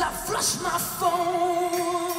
I flush my phone.